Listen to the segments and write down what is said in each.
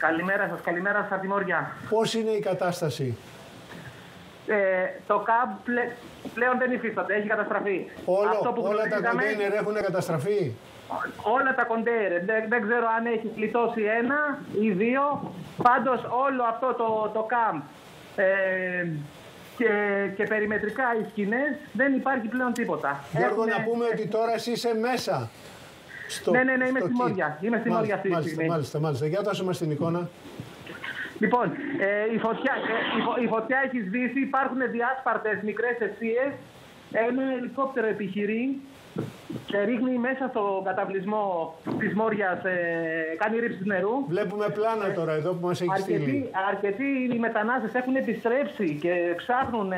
Καλημέρα σας, καλημέρα σας Αρτιμόρια. Πώς είναι η κατάσταση; Ε, το ΚΑΜ πλε- πλέον δεν υφίσταται, έχει καταστραφεί. Όλο, Αυτό που όλα τα γνωρίζαμε, κοντέινερ έχουν καταστραφεί; όλα τα κοντέινερ. Δεν, δεν ξέρω αν έχει πλητώσει ένα ή δύο. Πάντως όλο αυτό το, το ΚΑΜ ε, και, και περιμετρικά οι σκηνές δεν υπάρχει πλέον τίποτα. Γιώργο, Έχουνε- να πούμε ότι τώρα εσύ είσαι μέσα. Στο, Ναι, ναι, ναι, είμαι στο στη kit. Μόρια. Είμαι στη Μόρια αυτή τη μάλιστα, στιγμή. Μάλιστα, μάλιστα. Για δώσε μας την εικόνα. Λοιπόν, ε, η, φωτιά, ε, η, φω- η φωτιά έχει σβήσει, υπάρχουν διάσπαρτες μικρές αιστείες. Ένα ελικόπτερο επιχειρεί και ρίχνει μέσα στο καταβλισμό της Μόριας, ε, κάνει ρήψη νερού. Βλέπουμε πλάνα τώρα εδώ που μας έχει Αρκετοί, στείλει. αρκετοί οι μετανάστες έχουν επιστρέψει και ψάχνουν ε,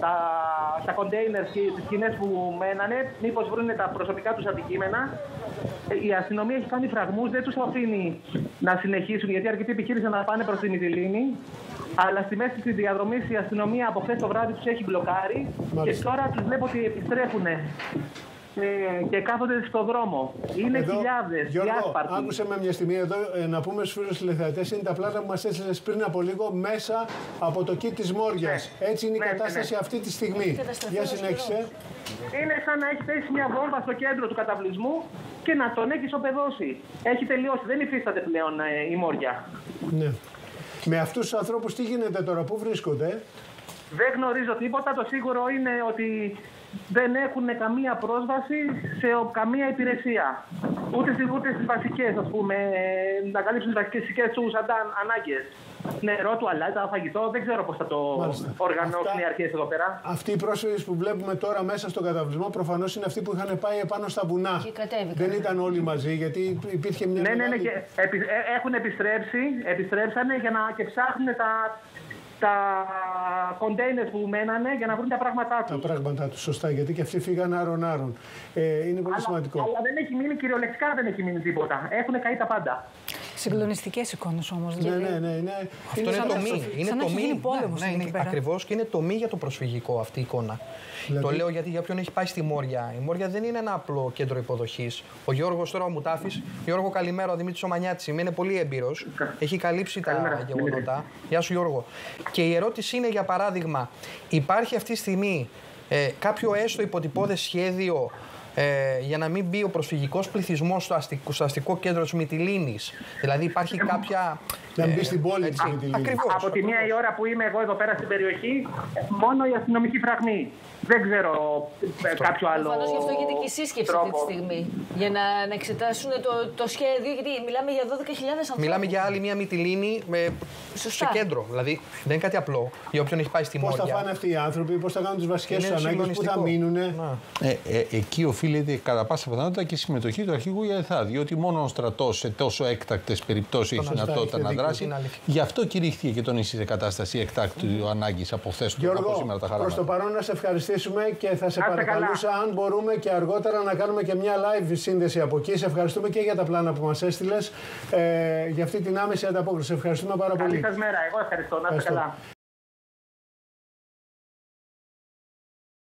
τα, τα κοντέινερ και τις σκηνές που μένανε, μήπως βρουν τα προσωπικά τους αντικείμενα. Ε, Η αστυνομία έχει κάνει φραγμούς, δεν τους αφήνει να συνεχίσουν, γιατί αρκετοί επιχείρησαν να πάνε προς τη Μυτιλίνη. Αλλά στη μέση της διαδρομής η αστυνομία από χθες το βράδυ τους έχει μπλοκάρει Μάλιστα. και τώρα τους βλέπω ότι επιστρέφουν ε, και κάθονται στον δρόμο. Είναι Εδώ, χιλιάδες Γιώργο, διάσπαρτοι. άκουσε με μια στιγμή εδώ ε, να πούμε στους φίλους τηλεθεατές είναι τα πλάνα που μας έστειλες πριν από λίγο μέσα από το κήτη της Μόριας. Έτσι είναι η Ναι, ναι, κατάσταση ναι. αυτή τη στιγμή. Καταστραφεί Για όλος συνέχισε. Είναι σαν να έχεις θέσει μια βόμβα στο κέντρο του καταβλισμού και να τον έχεις ισοπεδώσει. Έχει τελειώσει. Δεν υφίσταται πλέον ε, η Μόρια. Ναι. Με αυτούς τους ανθρώπους τι γίνεται τώρα, πού βρίσκονται; Δεν γνωρίζω τίποτα. Το σίγουρο είναι ότι δεν έχουν καμία πρόσβαση σε ο- καμία υπηρεσία. Ούτε, στις- ούτε στις βασικές, ας πούμε, ε, να καλύψουν τις βασικές τους αντα- ανάγκες. Νερό, τουαλέτα, φαγητό, δεν ξέρω πώς θα το Μάλιστα. οργανώσουν Αυτά- οι αρχές εδώ πέρα. Αυτοί οι πρόσφυγες που βλέπουμε τώρα μέσα στον καταβλισμό προφανώς είναι αυτοί που είχαν πάει επάνω στα βουνά. Και κατέβηκαν. Δεν ήταν όλοι μαζί γιατί υπήρχε μια Ναι, ναι, ναι, μεγάλη... και επι- ε, έχουν επιστρέψει, επιστρέψανε για να και ψάχνουν τα, τα κοντέινερ που μένανε για να βρουν τα πράγματά Τα τους. πράγματά τους, σωστά, γιατί και αυτοί φύγαν άρον-άρον. Ε, είναι πολύ σημαντικό. Αλλά δεν έχει μείνει, κυριολεκτικά δεν έχει μείνει τίποτα. Έχουν καεί τα πάντα. Συγκλονιστικές εικόνες όμως. Ναι, ναι, ναι. ναι. Αυτό είναι σαν να- τομή. Είναι σαν να έχει τομή. γίνει πόλεμος ναι, ναι, εκεί είναι πέρα. ακριβώς και είναι τομή για το προσφυγικό αυτή η εικόνα. Δηλαδή; Το λέω γιατί για όποιον έχει πάει στη Μόρια. Η Μόρια δεν είναι ένα απλό κέντρο υποδοχής. Ο Γιώργος τώρα ο Μουτάφης. Γιώργο, καλημέρα. Ο Δημήτρης Ομανιάτη. Είναι πολύ έμπειρος. Έχει καλύψει τα Καλημέρα. γεγονότα. Γεια σου, Γιώργο. Και η ερώτηση είναι, για παράδειγμα, υπάρχει αυτή τη στιγμή ε, κάποιο έστω υποτυπώδες σχέδιο ε, για να μην μπει ο προσφυγικός πληθυσμός στο αστικό, στο αστικό κέντρο της Μυτιλίνης. Δηλαδή υπάρχει κάποια... Να μπει στην πόλη της έτσι, Μυτιλίνης. Ακριβώς. Από τη μία η ώρα που είμαι εγώ εδώ πέρα στην περιοχή, μόνο η αστυνομική φραγμή. Δεν ξέρω ε, κάποιο άλλο. Προφανώς γι' αυτό γίνεται και η σύσκεψη αυτή τη τρόπο. στιγμή. Για να, να εξετάσουν το, το σχέδιο, γιατί μιλάμε για 12.000 ανθρώπους. Μιλάμε για άλλη μια Μυτιλίνη με... σε Σωστά. κέντρο. Δηλαδή δεν είναι κάτι απλό για όποιον έχει πάει στη Πώς θα Μόρια. φάνε αυτοί οι άνθρωποι, πώς θα κάνουν τι βασικές Είναι τους ανάγκες, πού θα συγκλονιστικό. μείνουν. Να. Ε, ε, εκεί οφείλεται κατά πάσα πιθανότητα και η συμμετοχή του αρχηγού ΙΕΘΑ. Διότι μόνο ο στρατός σε τόσο έκτακτες περιπτώσεις έχει Σωστά, δυνατότητα έχετε να δίκιο. δράσει. Είναι αλήθεια. Γι' αυτό κηρύχθηκε και τον ίση σε κατάσταση εκτάκτου ανάγκης από χθε του από Γιώργο, σήμερα τα προς το χαράματα. παρόν να σε ευχαριστήσουμε και θα σε Να είστε παρακαλούσα αν μπορούμε και αργότερα να κάνουμε και μια live σύνδεση από εκεί. Σε ευχαριστούμε και για τα πλάνα που μας έστειλες, ε, για αυτή την άμεση ανταπόκριση. Σε ευχαριστούμε πάρα Καλή πολύ. σας μέρα. Εγώ ευχαριστώ. Να είστε Ευχαριστώ. καλά.